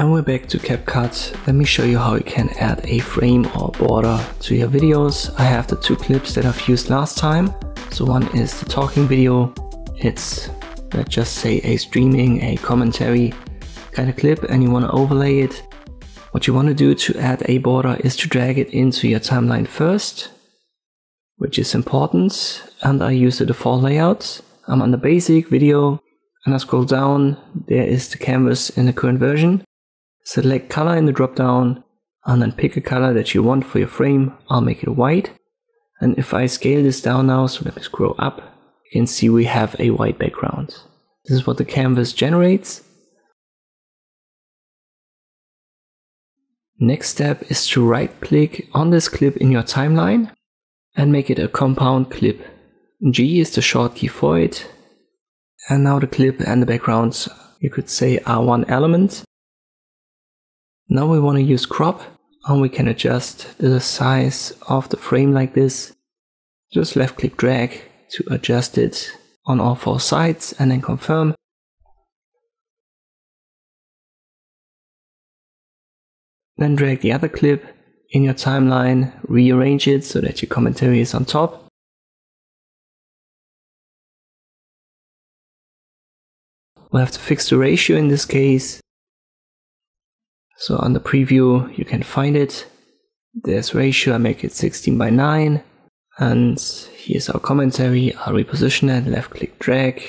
And we're back to CapCut. Let me show you how you can add a frame or border to your videos. I have the two clips that I've used last time. So one is the talking video. It's, let's just say a streaming, a commentary kind of clip and you want to overlay it. What you want to do to add a border is to drag it into your timeline first, which is important. And I use the default layout. I'm on the basic video and I scroll down. There is the canvas in the current version. Select color in the drop down and then pick a color that you want for your frame. I'll make it white. And if I scale this down now, so let me scroll up, you can see we have a white background. This is what the canvas generates. Next step is to right click on this clip in your timeline and make it a compound clip. G is the shortcut for it. And now the clip and the background, you could say are one element. Now we want to use crop and we can adjust the size of the frame like this. Just left click drag to adjust it on all four sides and then confirm. Then drag the other clip in your timeline, rearrange it so that your commentary is on top. We'll have to fix the ratio in this case. So on the preview, you can find it. This ratio, I make it 16 by 9. And here's our commentary. I'll reposition it, left click drag.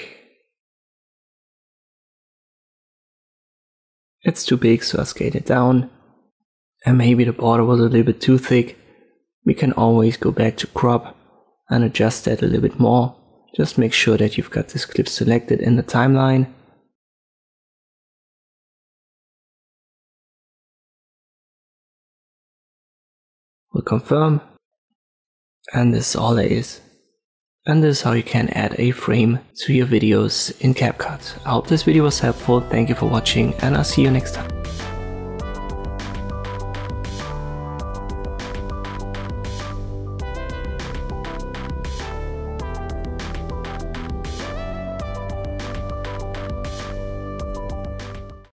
It's too big, so I scale it down. And maybe the border was a little bit too thick. We can always go back to crop and adjust that a little bit more. Just make sure that you've got this clip selected in the timeline. We'll confirm. And this is all there is. And this is how you can add a frame to your videos in CapCut. I hope this video was helpful, thank you for watching and I'll see you next time.